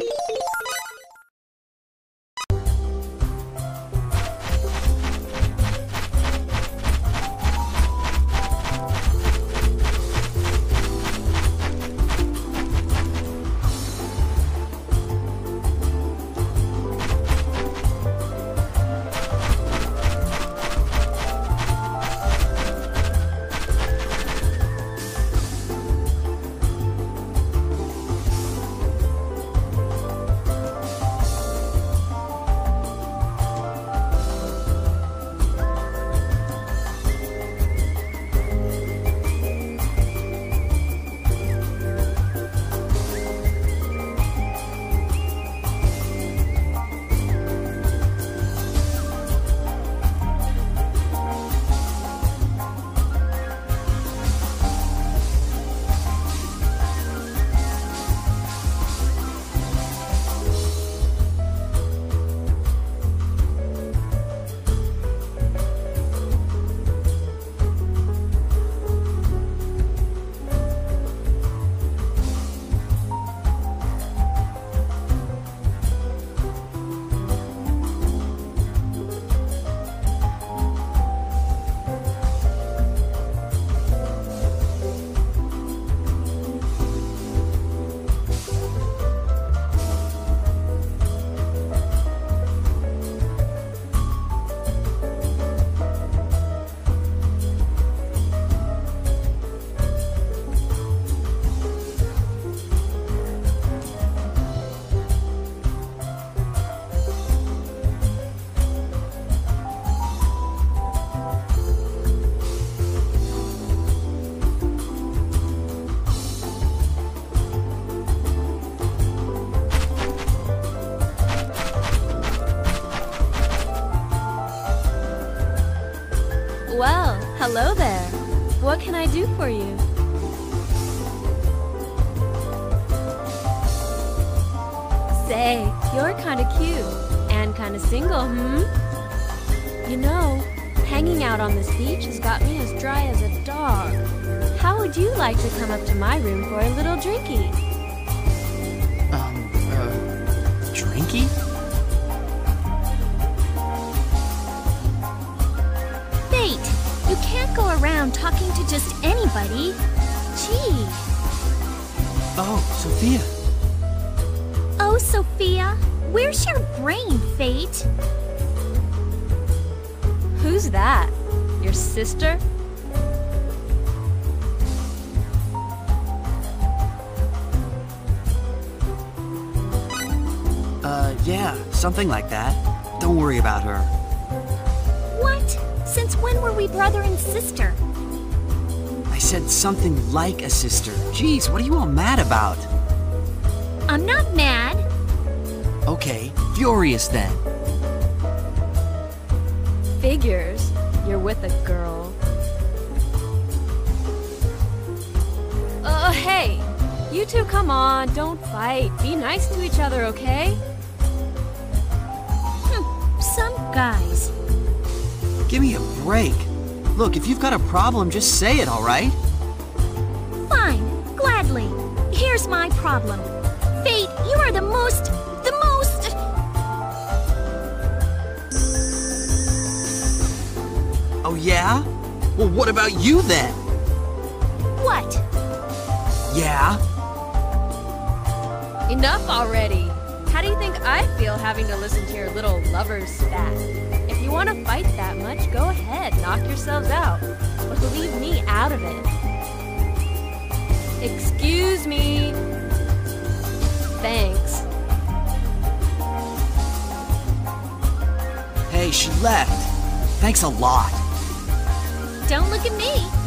Well, hello there. What can I do for you? Say, you're kinda cute. And kinda single, hmm? You know, hanging out on this beach has got me as dry as a dog. How would you like to come up to my room for a little drinky? Just anybody. Gee. Oh, Sophia. Oh, Sophia, where's your brain, Fayt? Who's that? Your sister? Uh, yeah, something like that. Don't worry about her. What? Since when were we brother and sister? Said something like a sister. Jeez, what are you all mad about? I'm not mad. Okay, furious then. Figures. You're with a girl. Uh, hey! You two come on, don't fight. Be nice to each other, okay? Hm, some guys. Give me a break. Look, if you've got a problem, just say it, alright? Fine, gladly. Here's my problem. Fayt, you are the most. the most. Oh, yeah? Well, what about you then? What? Yeah? Enough already! How do you think I feel having to listen to your little lovers spat? If you want to fight that much, go ahead, knock yourselves out. But leave me out of it. Excuse me. Thanks. Hey, she left. Thanks a lot. Don't look at me.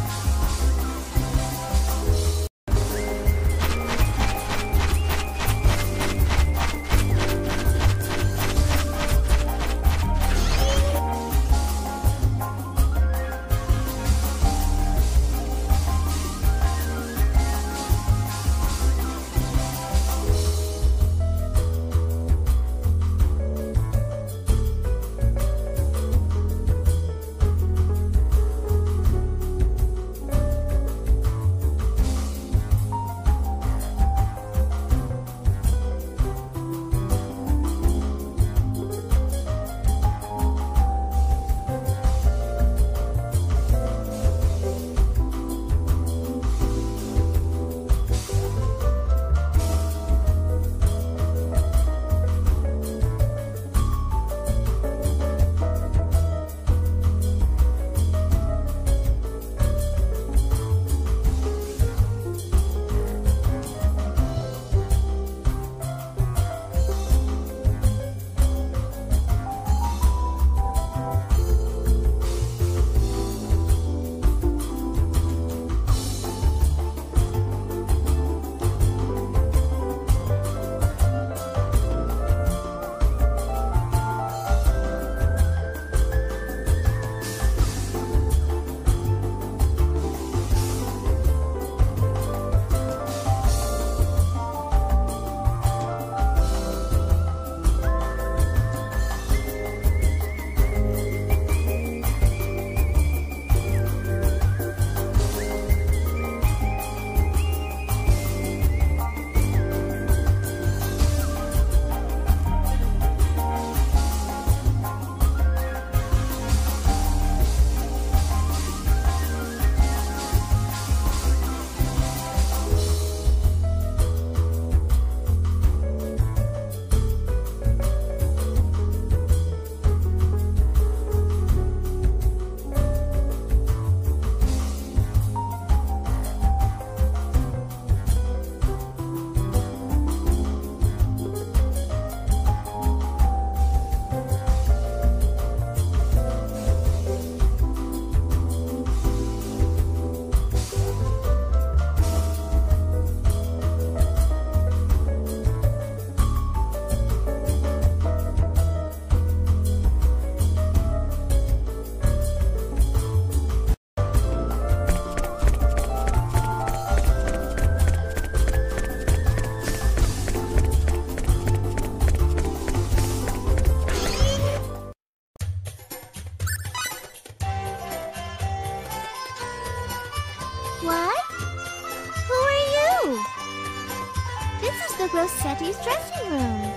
Rosetti's dressing room.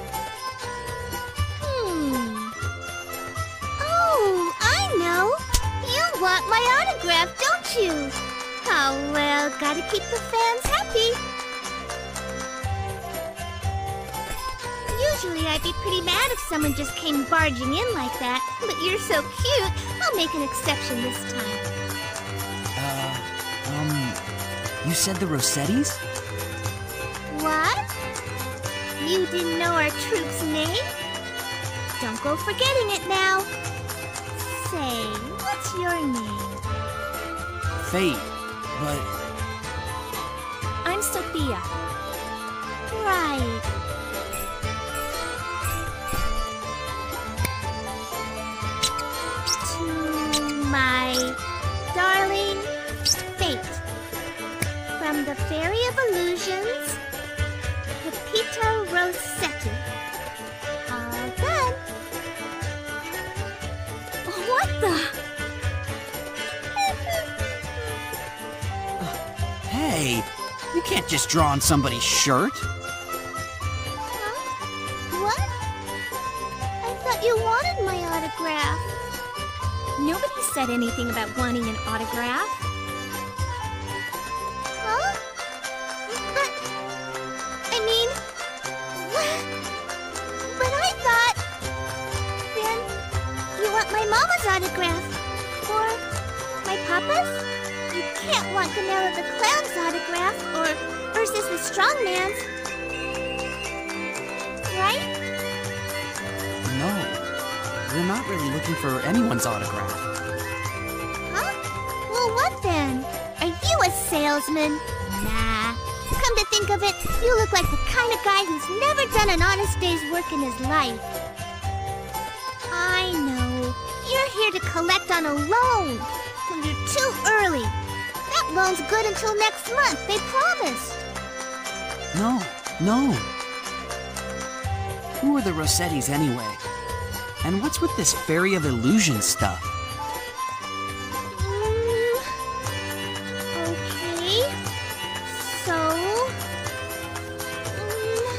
Hmm. Oh, I know. You want my autograph, don't you? Oh, well, gotta keep the fans happy. Usually I'd be pretty mad if someone just came barging in like that, but you're so cute, I'll make an exception this time. Uh, um, you said the Rosettis? You didn't know our troop's name? Don't go forgetting it now. Say, what's your name? Fayt, but I'm Sophia. Right. To my darling Fayt. From the Fairy of Illusions, Rosetti. All done. What the? Uh, hey, you can't just draw on somebody's shirt. Huh? What? I thought you wanted my autograph. Nobody said anything about wanting an autograph. Ganella the clown's autograph or Ursus the strongman's, right? No, we're not really looking for anyone's autograph. Huh? Well, what then? Are you a salesman? Nah. Come to think of it, you look like the kind of guy who's never done an honest day's work in his life. I know. You're here to collect on a loan. Well, you're too early. Loan's good until next month, they promised. No, no. Who are the Rosettis anyway? And what's with this Fairy of Illusion stuff? Mm, okay. So. mm,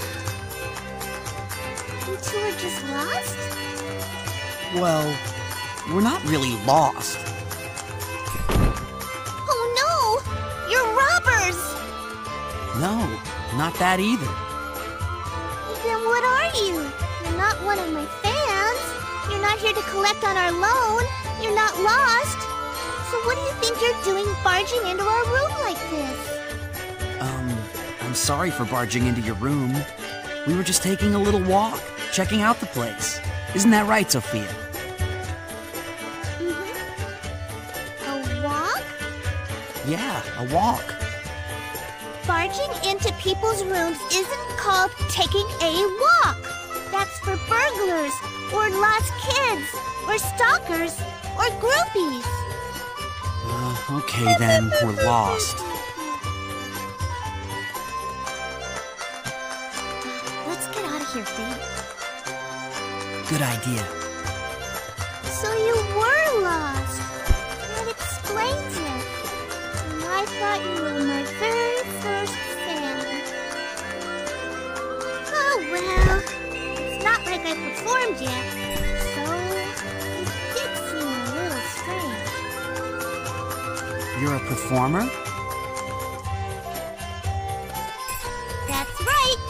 you two are just lost? Well, we're not really lost. No, not that either. Then what are you? You're not one of my fans. You're not here to collect on our loan. You're not lost. So what do you think you're doing barging into our room like this? Um, I'm sorry for barging into your room. We were just taking a little walk, checking out the place. Isn't that right, Sophia? Mm-hmm. A walk? Yeah, a walk. Barging into people's rooms isn't called taking a walk. That's for burglars, or lost kids, or stalkers, or groupies. Uh, okay then, we're lost. Let's get out of here, Fayt. Good idea. So you were lost. That explains it. I thought you were my very first fan. Oh well. It's not like I performed yet. So it did seem a little strange. You're a performer? That's right.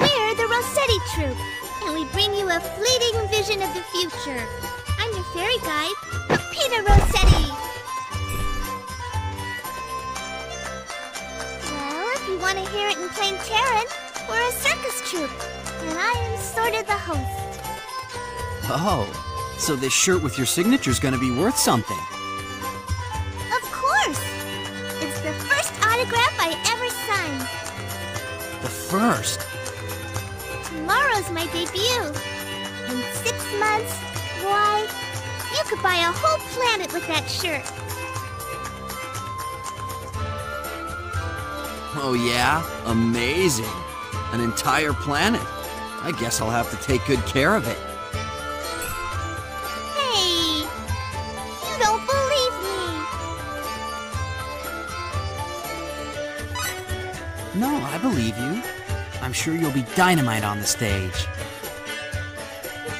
We're the Rosetti Troupe, and we bring you a fleeting vision of the future. I'm your fairy guide, Peppita Rosetti. Want to hear it plain Terran, we're a circus troupe, and I am sort of the host. Oh, so this shirt with your signature's gonna be worth something. Of course! It's the first autograph I ever signed. The first. Tomorrow's my debut. In six months, why, you could buy a whole planet with that shirt. Oh yeah? Amazing. An entire planet. I guess I'll have to take good care of it. Hey, you don't believe me. No, I believe you. I'm sure you'll be dynamite on the stage.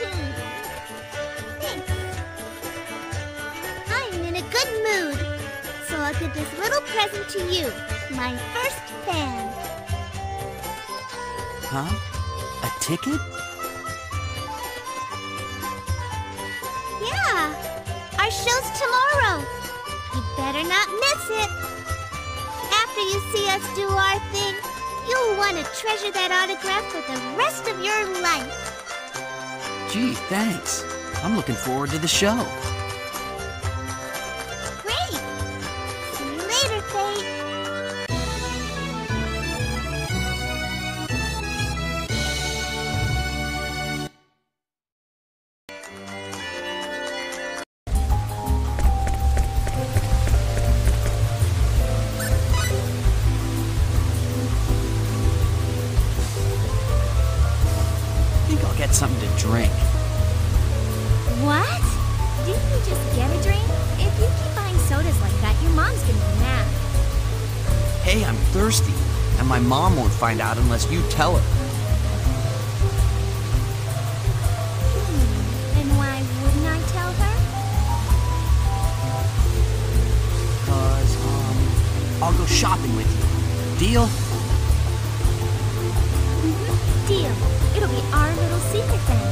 Hmm. I'm in a good mood, so I'll give this little present to you, my first. Huh? A ticket? Yeah, our show's tomorrow. You better not miss it. After you see us do our thing, you'll want to treasure that autograph for the rest of your life. Gee, thanks. I'm looking forward to the show. Find out unless you tell her. Hmm. And why wouldn't I tell her? Cause, um, I'll go shopping with you. Deal? Mhm. Deal. It'll be our little secret then.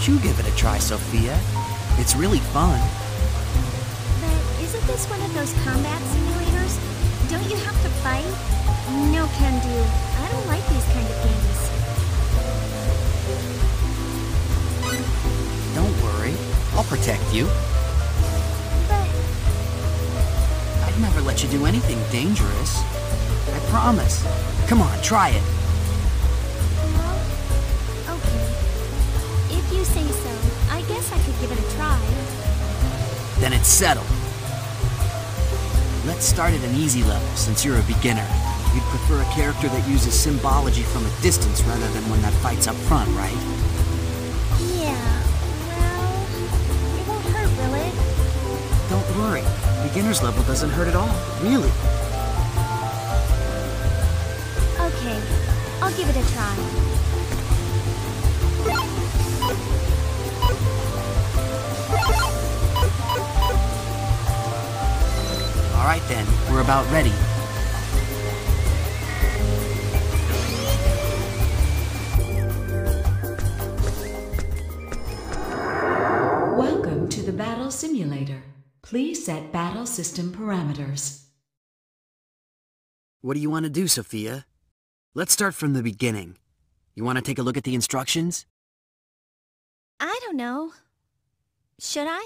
Don't you give it a try, Sophia? It's really fun. But isn't this one of those combat simulators? Don't you have to fight? No can do. I don't like these kind of games. Don't worry. I'll protect you. But I'd never let you do anything dangerous. I promise. Come on, try it. Then it's settled. Let's start at an easy level, since you're a beginner. You'd prefer a character that uses symbology from a distance rather than one that fights up front, right? Yeah. Well, it won't hurt, will it? Don't worry. Beginner's level doesn't hurt at all. Really. Okay, I'll give it a try. All right then, we're about ready. Welcome to the Battle Simulator. Please set battle system parameters. What do you want to do, Sophia? Let's start from the beginning. You want to take a look at the instructions? I don't know. Should I?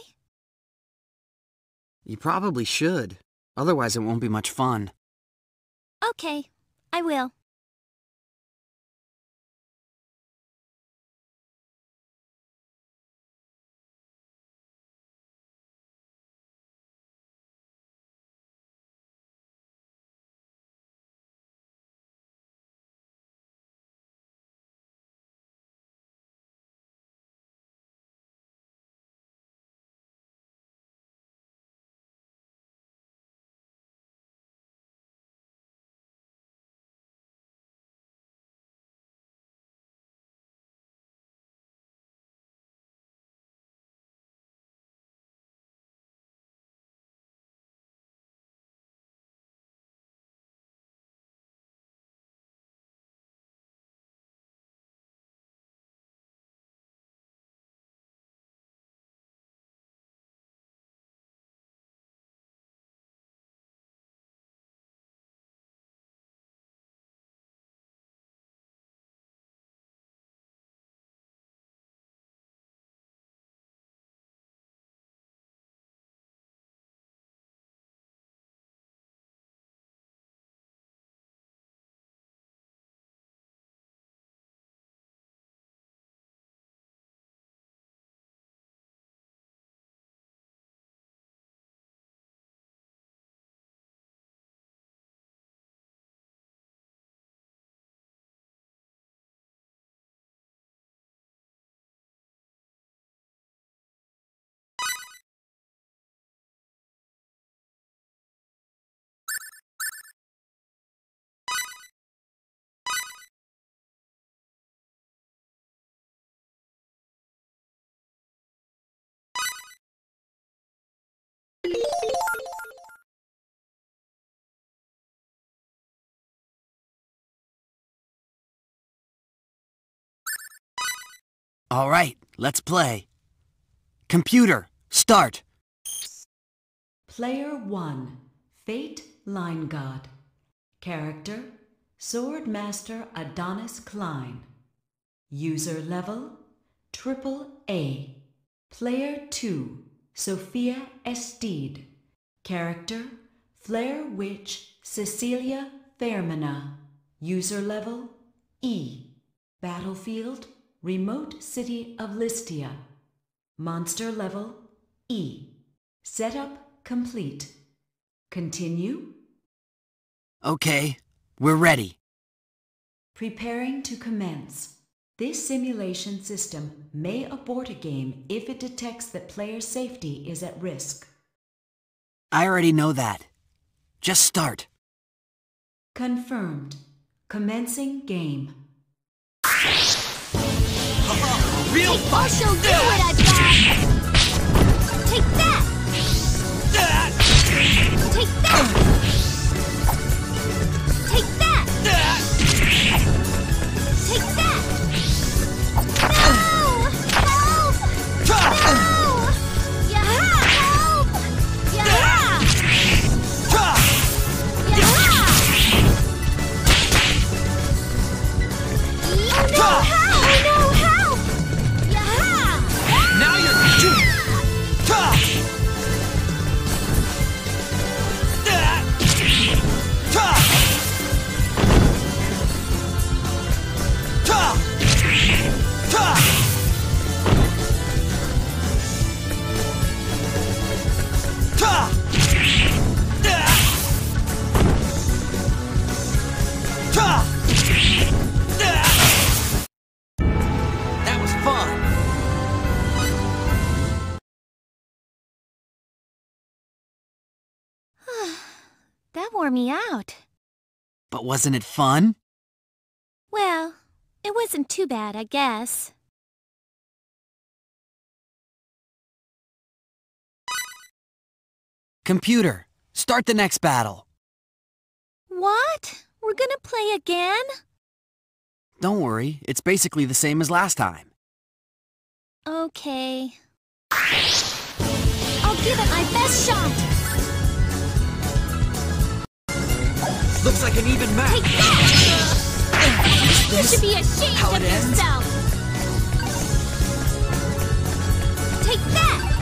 You probably should. Otherwise, it won't be much fun. Okay, I will. All right, let's play. Computer, start. Player 1 Fate Line God. Character Sword Master Adonis Klein. User level Triple A. Player 2 Sophia Esteed. Character Flare Witch Cecilia Fairmana. User level E. Battlefield Remote City of Listia. Monster level E. Setup complete. Continue. Okay, we're ready. Preparing to commence. This simulation system may abort a game if it detects that player safety is at risk. I already know that. Just start. Confirmed. Commencing game. Real Hey, I'll show you what I've got! Take that! Take that! Wore me out. But wasn't it fun? Well, it wasn't too bad, I guess. Computer, start the next battle. What? We're gonna play again? Don't worry, it's basically the same as last time. Okay. I'll give it my best shot! Looks like an even match. Take that! You should be ashamed of yourself! Take that!